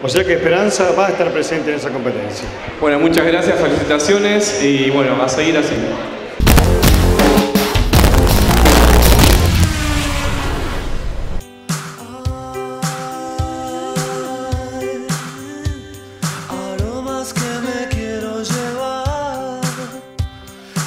O sea que Esperanza va a estar presente en esa competencia. Bueno, muchas gracias, felicitaciones y bueno, a seguir así. Aromas que me quiero llevar,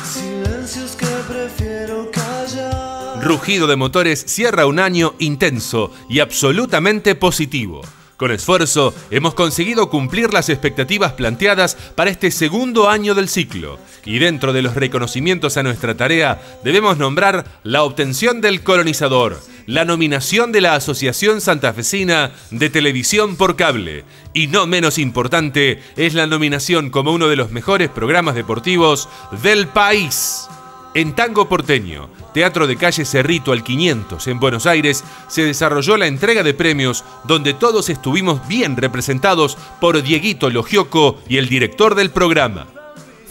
silencios que prefiero callar. Rugido de Motores cierra un año intenso y absolutamente positivo. Con esfuerzo hemos conseguido cumplir las expectativas planteadas para este segundo año del ciclo. Y dentro de los reconocimientos a nuestra tarea debemos nombrar la obtención del colonizador, la nominación de la Asociación Santafesina de Televisión por Cable y no menos importante es la nominación como uno de los mejores programas deportivos del país. En Tango Porteño, Teatro de Calle Cerrito al 500 en Buenos Aires, se desarrolló la entrega de premios donde todos estuvimos bien representados por Dieguito Logioco y el director del programa.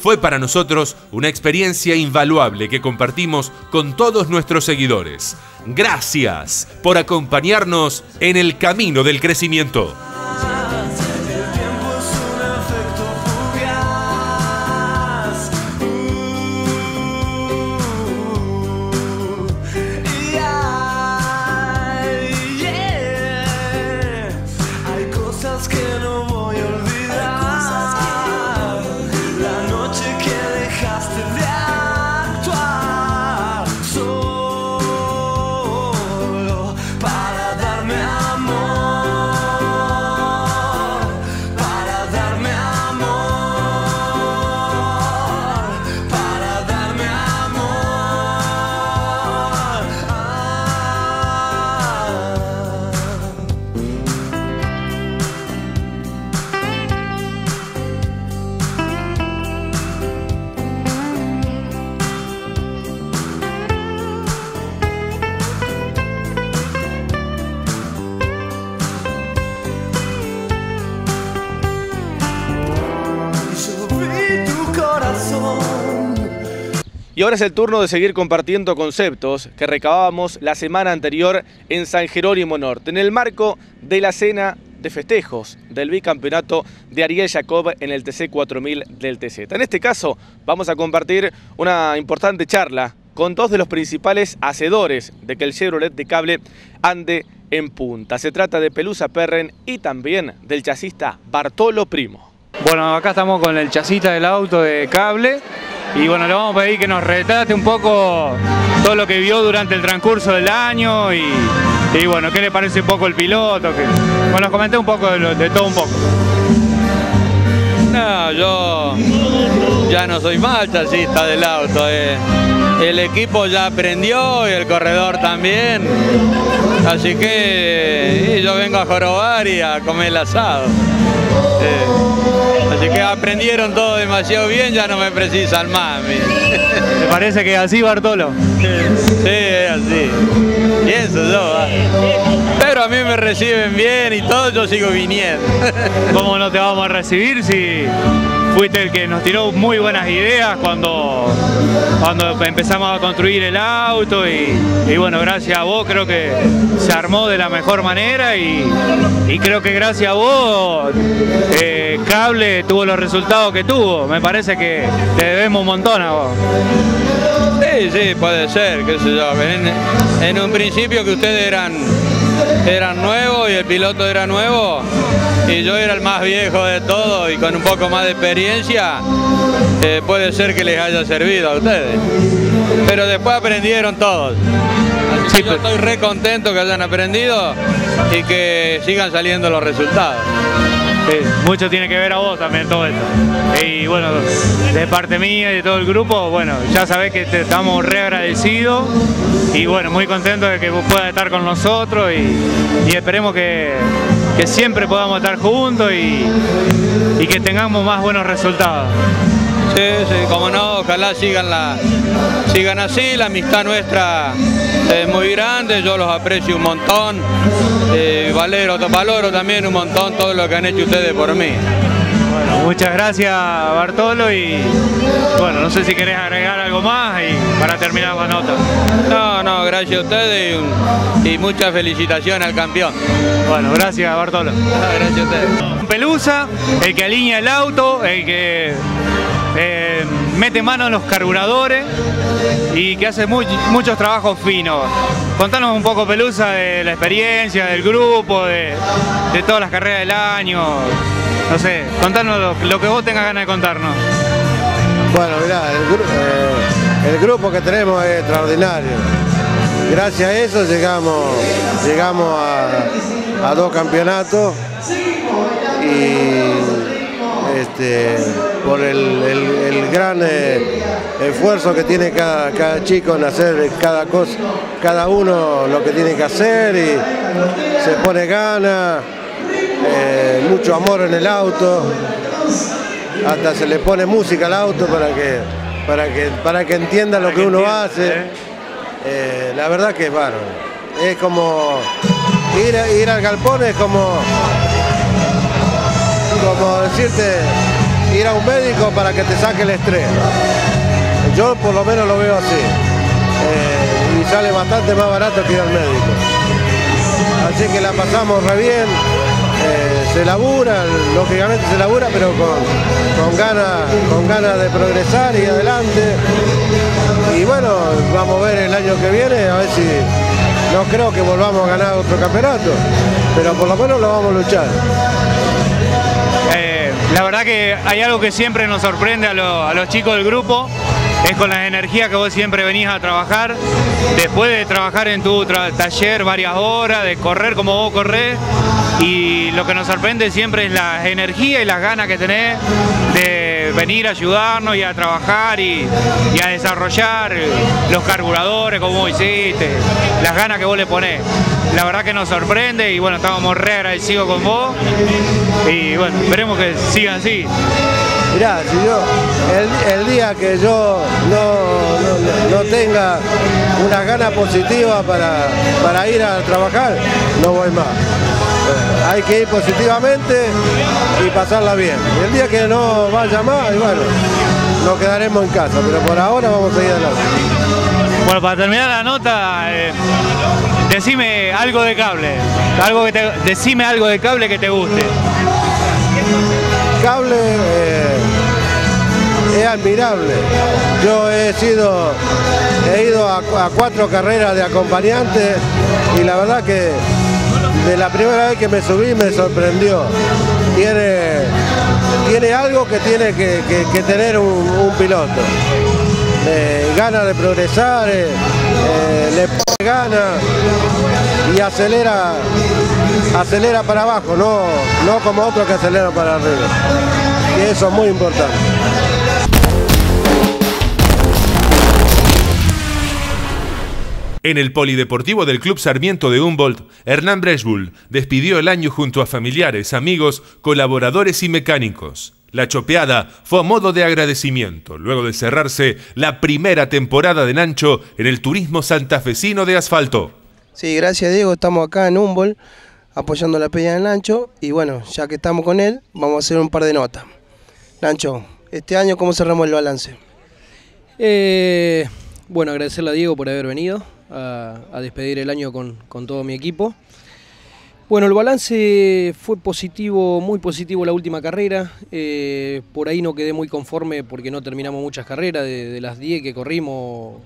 Fue para nosotros una experiencia invaluable que compartimos con todos nuestros seguidores. Gracias por acompañarnos en el camino del crecimiento. Y ahora es el turno de seguir compartiendo conceptos que recabábamos la semana anterior en San Jerónimo Norte, en el marco de la cena de festejos del bicampeonato de Ariel Jacob en el TC 4000 del TZ. En este caso, vamos a compartir una importante charla con dos de los principales hacedores de que el Chevrolet de cable ande en punta. Se trata de Pelusa Perren y también del chasista Bartolo Primo. Bueno, acá estamos con el chasita del auto de cable y bueno, le vamos a pedir que nos retrate un poco todo lo que vio durante el transcurso del año y, y bueno, qué le parece un poco el piloto, que bueno, comenté un poco de, de todo un poco. No, yo ya no soy más chasista del auto. eh. El equipo ya aprendió y el corredor también. Así que yo vengo a jorobar y a comer el asado. Eh, Así que aprendieron todo demasiado bien, ya no me precisan más. ¿Te parece que así Bartolo? Sí, es así. Y eso yo. ah. Pero a mí me reciben bien y todo, yo sigo viniendo. ¿Cómo no te vamos a recibir si fuiste el que nos tiró muy buenas ideas cuando, cuando empezamos a construir el auto y, bueno, gracias a vos creo que se armó de la mejor manera y, y creo que gracias a vos eh, Cable tuvo los resultados que tuvo. Me parece que te debemos un montón a vos. Sí, sí, puede ser, qué sé yo. En un principio que ustedes eran, eran nuevos y el piloto era nuevo y yo era el más viejo de todos y con un poco más de experiencia, eh, puede ser que les haya servido a ustedes. Pero después aprendieron todos. Así que yo estoy re contento que hayan aprendido y que sigan saliendo los resultados. Mucho tiene que ver a vos también todo esto. Y bueno, de parte mía y de todo el grupo, bueno, ya sabés que estamos re agradecidos y bueno, muy contentos de que vos puedas estar con nosotros y, y esperemos que, que siempre podamos estar juntos y, y que tengamos más buenos resultados. Sí, sí, como no, ojalá sigan, la, sigan así, la amistad nuestra es muy grande, yo los aprecio un montón, eh, valero, valoro también un montón todo lo que han hecho ustedes por mí. Bueno, muchas gracias Bartolo y bueno, no sé si querés agregar algo más y para terminar la nota. No, no, gracias a ustedes y, muchas felicitaciones al campeón. Bueno, gracias Bartolo. Gracias a ustedes. Pelusa, el que alinea el auto, el que eh, mete mano en los carburadores y que hace muchos trabajos finos. Contanos un poco, Pelusa, de la experiencia, del grupo, de, todas las carreras del año. No sé, contanos lo, que vos tengas ganas de contarnos. Bueno, mirá, eh, el grupo que tenemos es extraordinario. Gracias a eso llegamos, llegamos a, a dos campeonatos y este, por el, el- el gran eh, esfuerzo que tiene cada, cada chico en hacer cada cosa, cada uno lo que tiene que hacer y se pone gana, eh, mucho amor en el auto hasta se le pone música al auto para que, para que, para que entienda lo que que uno entienda, hace. ¿eh? La verdad que es bárbaro. Es como ir, ir al galpón es como, como decirte ir a un médico para que te saque el estrés. Yo por lo menos lo veo así. Eh, y sale bastante más barato que ir al médico. Así que la pasamos re bien. eh, se labura, lógicamente se labura, pero con, con ganas con ganas de progresar y adelante. Y bueno, vamos a ver el año que viene, a ver si no creo que volvamos a ganar otro campeonato, pero por lo menos lo vamos a luchar. La verdad que hay algo que siempre nos sorprende a, lo- a los chicos del grupo, es con la energía que vos siempre venís a trabajar, después de trabajar en tu taller varias horas, de correr como vos corrés, y lo que nos sorprende siempre es la energía y las ganas que tenés de venir a ayudarnos y a trabajar y, y a desarrollar los carburadores como vos hiciste, las ganas que vos le ponés. La verdad que nos sorprende y bueno, estábamos re agradecidos con vos y bueno, esperemos que siga así. Mirá, si yo, el, día que yo no, no- tenga una gana positiva para, para ir a trabajar, no voy más. Eh, hay que ir positivamente y pasarla bien. El día que no vaya más, bueno, nos quedaremos en casa, pero por ahora vamos a ir adelante. Bueno, para terminar la nota, eh, decime algo de cable, algo que te, decime algo de cable que te guste. cable eh, es admirable. Yo he sido, he ido a, cuatro carreras de acompañante y la verdad que de la primera vez que me subí me sorprendió. Tiene, tiene algo que tiene que, tener un piloto. Eh, ganas de progresar, eh, eh, le pone ganas y acelera, acelera para abajo, no, no como otros que aceleran para arriba. Y eso es muy importante. En el polideportivo del Club Sarmiento de Humboldt, Hernán Breschbull despidió el año junto a familiares, amigos, colaboradores y mecánicos. La chopeada fue a modo de agradecimiento, luego de cerrarse la primera temporada de Nancho en el turismo santafesino de asfalto. Sí, gracias Diego, estamos acá en Humboldt apoyando la peña del Lancho y bueno, ya que estamos con él, vamos a hacer un par de notas. Lancho, este año cómo cerramos el balance? Eh, bueno, agradecerle a Diego por haber venido a, a despedir el año con, con todo mi equipo. Bueno, el balance fue positivo, muy positivo la última carrera. Eh, por ahí no quedé muy conforme porque no terminamos muchas carreras. De, de las 10 que corrimos,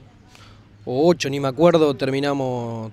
o 8, ni me acuerdo, terminamos